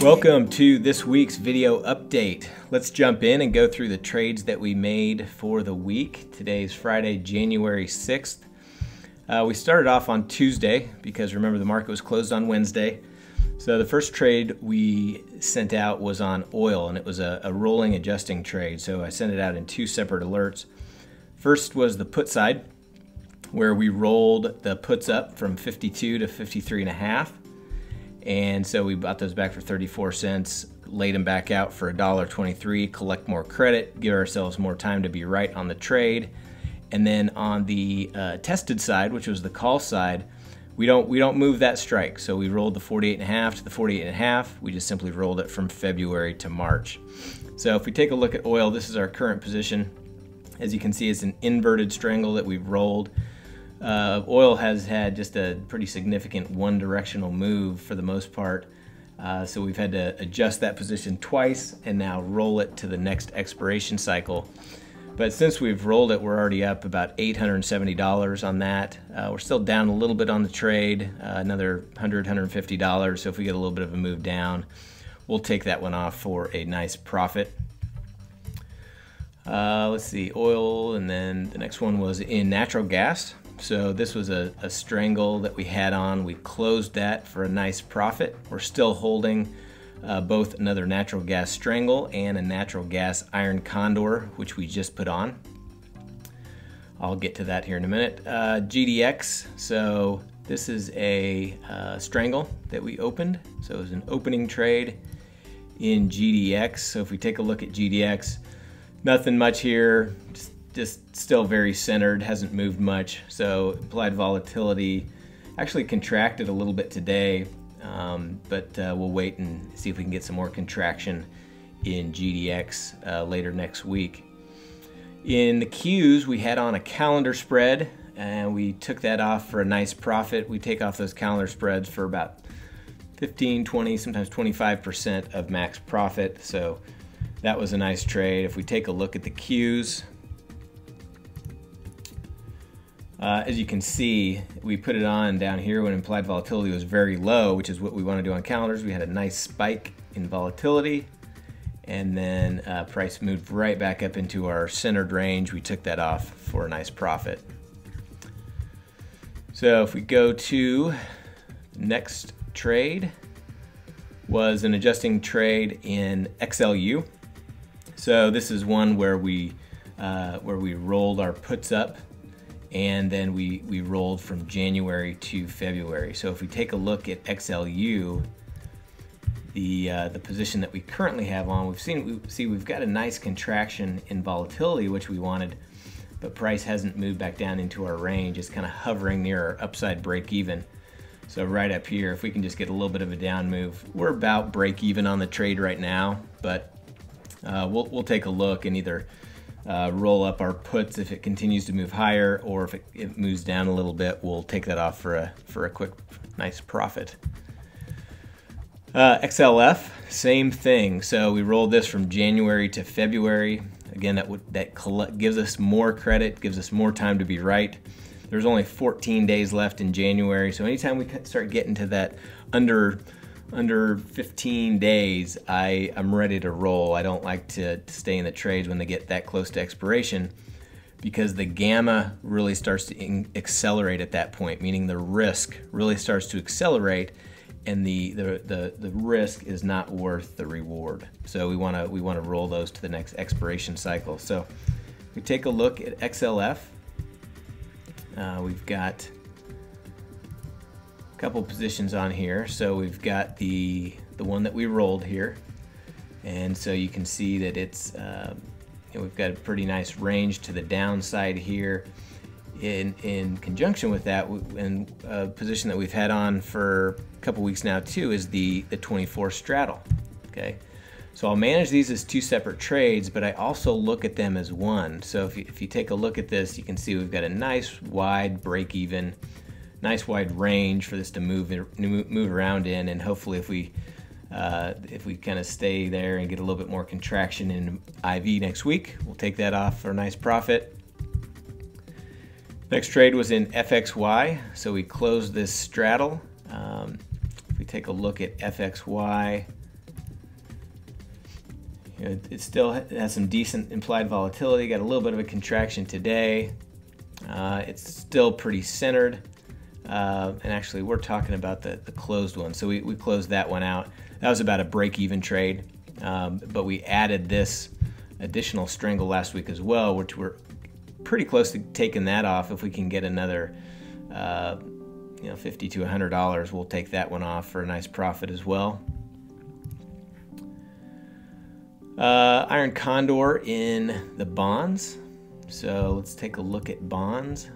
Welcome to this week's video update. Let's jump in and go through the trades that we made for the week. Today is Friday, January 6th. Uh, we started off on Tuesday because remember the market was closed on Wednesday. So the first trade we sent out was on oil and it was a, a rolling adjusting trade. So I sent it out in two separate alerts. First was the put side where we rolled the puts up from 52 to 53 and a half. And so we bought those back for 34 cents, laid them back out for $1.23, collect more credit, give ourselves more time to be right on the trade. And then on the uh, tested side, which was the call side, we don't we don't move that strike. So we rolled the 48 and a half to the 48 and a half. We just simply rolled it from February to March. So if we take a look at oil, this is our current position. As you can see, it's an inverted strangle that we've rolled. Uh, oil has had just a pretty significant one directional move for the most part. Uh, so we've had to adjust that position twice and now roll it to the next expiration cycle. But since we've rolled it, we're already up about $870 on that. Uh, we're still down a little bit on the trade, uh, another $100, $150. So if we get a little bit of a move down, we'll take that one off for a nice profit. Uh, let's see, oil, and then the next one was in natural gas. So this was a, a, strangle that we had on. We closed that for a nice profit. We're still holding uh, both another natural gas strangle and a natural gas iron condor, which we just put on. I'll get to that here in a minute. Uh, GDX, so this is a uh, strangle that we opened. So it was an opening trade in GDX. So if we take a look at GDX, nothing much here, just just still very centered, hasn't moved much. So implied volatility actually contracted a little bit today, um, but uh, we'll wait and see if we can get some more contraction in GDX uh, later next week. In the Qs, we had on a calendar spread and we took that off for a nice profit. We take off those calendar spreads for about 15, 20, sometimes 25% of max profit. So that was a nice trade. If we take a look at the Qs, uh, as you can see, we put it on down here when implied volatility was very low, which is what we want to do on calendars. We had a nice spike in volatility, and then uh, price moved right back up into our centered range. We took that off for a nice profit. So if we go to next trade, was an adjusting trade in XLU. So this is one where we uh, where we rolled our puts up and then we, we rolled from January to February. So if we take a look at XLU, the uh, the position that we currently have on, we've seen we see we've got a nice contraction in volatility, which we wanted, but price hasn't moved back down into our range. It's kind of hovering near our upside break even. So right up here, if we can just get a little bit of a down move, we're about break even on the trade right now, but uh, we'll, we'll take a look and either uh, roll up our puts. If it continues to move higher or if it, it, moves down a little bit we'll take that off for a for a quick nice profit. Uh, XLF same thing. So we rolled this from January to February. Again that would that gives us more credit gives us more time to be right. There's only 14 days left in January. So anytime we start getting to that under under 15 days, I am ready to roll. I don't like to, to stay in the trades when they get that close to expiration because the gamma really starts to accelerate at that point, meaning the risk really starts to accelerate and the, the, the, the risk is not worth the reward. So we wanna, we wanna roll those to the next expiration cycle. So we take a look at XLF. Uh, we've got couple positions on here. So we've got the, the one that we rolled here. And so you can see that it's, uh, you know, we've got a pretty nice range to the downside here. In, in conjunction with that, and a position that we've had on for a couple weeks now too is the, the 24 straddle, okay? So I'll manage these as two separate trades, but I also look at them as one. So if you, if you take a look at this, you can see we've got a nice wide break even nice wide range for this to move move around in, and hopefully if we uh, if we kind of stay there and get a little bit more contraction in IV next week, we'll take that off for a nice profit. Next trade was in FXY, so we closed this straddle. Um, if we take a look at FXY, it still has some decent implied volatility. Got a little bit of a contraction today. Uh, it's still pretty centered. Uh, and actually, we're talking about the, the closed one. So we, we closed that one out. That was about a break-even trade. Um, but we added this additional strangle last week as well, which we're pretty close to taking that off. If we can get another, uh, you know, 50 to 100 dollars, we'll take that one off for a nice profit as well. Uh, Iron Condor in the bonds. So let's take a look at bonds.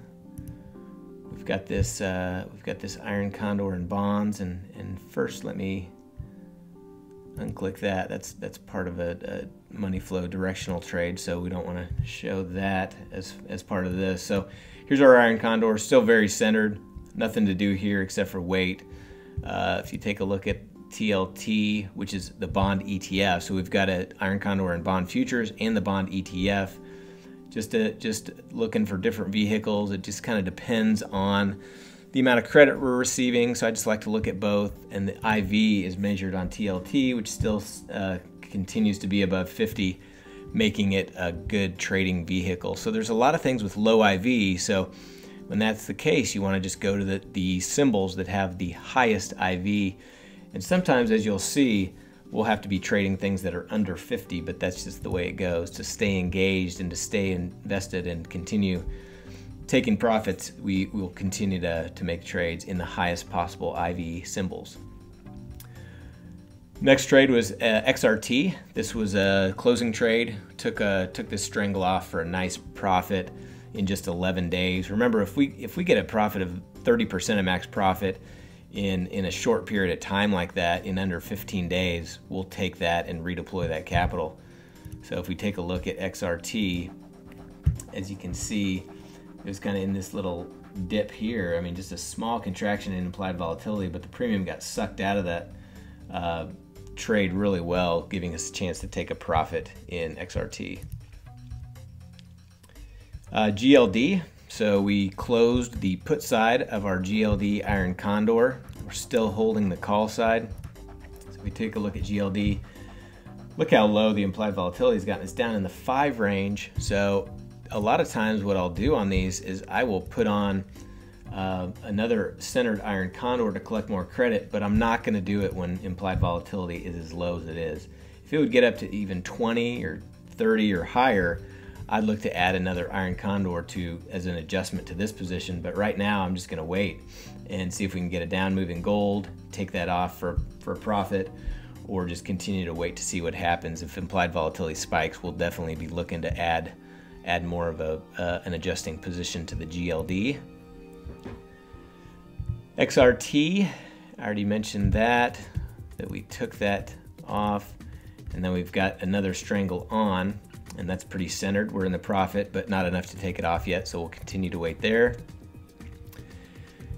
We've got this. Uh, we've got this Iron Condor in bonds, and and first let me unclick that. That's that's part of a, a money flow directional trade, so we don't want to show that as as part of this. So here's our Iron Condor, still very centered. Nothing to do here except for wait. Uh, if you take a look at TLT, which is the bond ETF. So we've got an Iron Condor and bond futures and the bond ETF. Just to, just looking for different vehicles. It just kind of depends on the amount of credit we're receiving. So I just like to look at both. And the IV is measured on TLT, which still uh, continues to be above 50, making it a good trading vehicle. So there's a lot of things with low IV. So when that's the case, you want to just go to the, the symbols that have the highest IV and sometimes, as you'll see, we'll have to be trading things that are under 50, but that's just the way it goes. To stay engaged and to stay invested and continue taking profits, we will continue to, to make trades in the highest possible IV symbols. Next trade was uh, XRT. This was a closing trade. Took a, took this strangle off for a nice profit in just 11 days. Remember, if we if we get a profit of 30% of max profit, in in a short period of time like that in under 15 days we'll take that and redeploy that capital. So if we take a look at XRT as you can see it was kind of in this little dip here I mean just a small contraction in implied volatility but the premium got sucked out of that uh, trade really well giving us a chance to take a profit in XRT uh, GLD so we closed the put side of our GLD Iron Condor. We're still holding the call side. So we take a look at GLD. Look how low the implied volatility has gotten. It's down in the five range. So a lot of times what I'll do on these is I will put on uh, another centered iron condor to collect more credit, but I'm not going to do it when implied volatility is as low as it is. If it would get up to even 20 or 30 or higher, I'd look to add another iron condor to as an adjustment to this position. But right now, I'm just going to wait and see if we can get a down moving gold, take that off for, for profit, or just continue to wait to see what happens. If implied volatility spikes, we'll definitely be looking to add add more of a uh, an adjusting position to the GLD. XRT, I already mentioned that, that we took that off, and then we've got another strangle on and that's pretty centered. We're in the profit, but not enough to take it off yet, so we'll continue to wait there.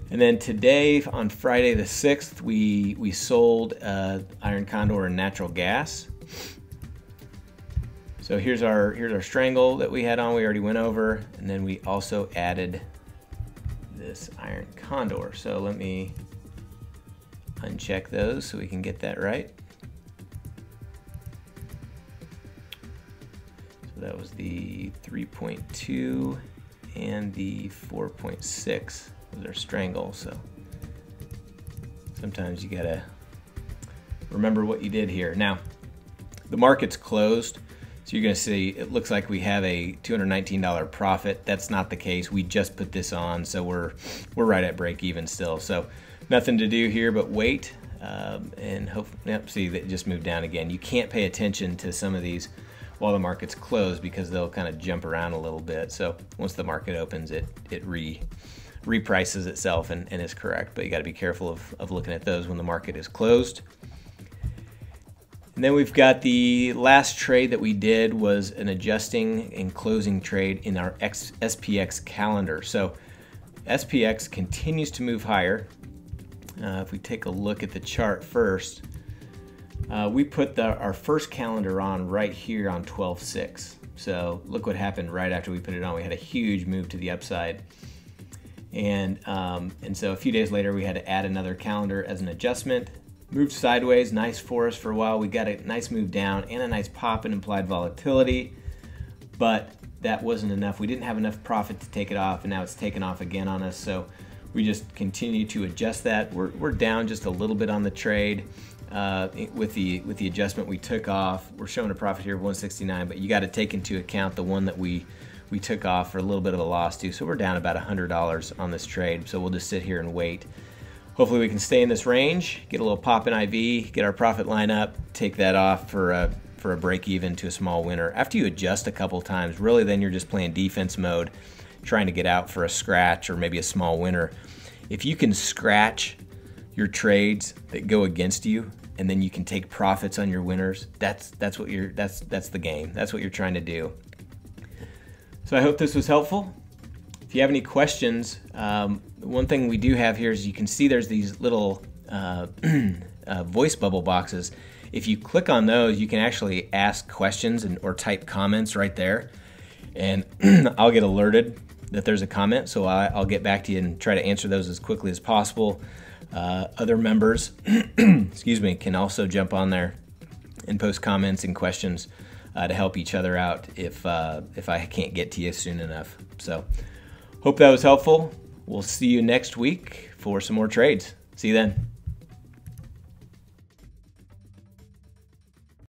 And then today, on Friday the 6th, we, we sold uh, Iron Condor and natural gas. So here's our, here's our strangle that we had on, we already went over, and then we also added this Iron Condor. So let me uncheck those so we can get that right. So that was the 3.2 and the 4.6 was our strangle. So sometimes you gotta remember what you did here. Now, the market's closed. So you're gonna see, it looks like we have a $219 profit. That's not the case. We just put this on, so we're, we're right at break even still. So nothing to do here but wait um, and hope, yep, see that just moved down again. You can't pay attention to some of these while the market's closed because they'll kind of jump around a little bit. So once the market opens, it it re reprices itself and, and is correct. But you got to be careful of, of looking at those when the market is closed. And then we've got the last trade that we did was an adjusting and closing trade in our X, SPX calendar. So SPX continues to move higher. Uh, if we take a look at the chart first, uh, we put the, our first calendar on right here on 12.6. So look what happened right after we put it on. We had a huge move to the upside. And, um, and so a few days later, we had to add another calendar as an adjustment. moved sideways, nice for us for a while. We got a nice move down and a nice pop in implied volatility, but that wasn't enough. We didn't have enough profit to take it off, and now it's taken off again on us. So we just continue to adjust that. We're, we're down just a little bit on the trade uh, with the with the adjustment we took off. We're showing a profit here of 169, but you got to take into account the one that we we took off for a little bit of a loss too. So we're down about $100 on this trade. So we'll just sit here and wait. Hopefully we can stay in this range, get a little pop in IV, get our profit line up, take that off for a for a break even to a small winner. After you adjust a couple times, really then you're just playing defense mode, trying to get out for a scratch or maybe a small winner. If you can scratch your trades that go against you and then you can take profits on your winners, that's that's what you're that's that's the game. That's what you're trying to do. So I hope this was helpful. If you have any questions, um, one thing we do have here is you can see there's these little uh, uh, voice bubble boxes. If you click on those, you can actually ask questions and or type comments right there, and I'll get alerted that there's a comment. So I, will get back to you and try to answer those as quickly as possible. Uh, other members, excuse me, can also jump on there and post comments and questions uh, to help each other out if uh, if I can't get to you soon enough. So hope that was helpful. We'll see you next week for some more trades. See you then.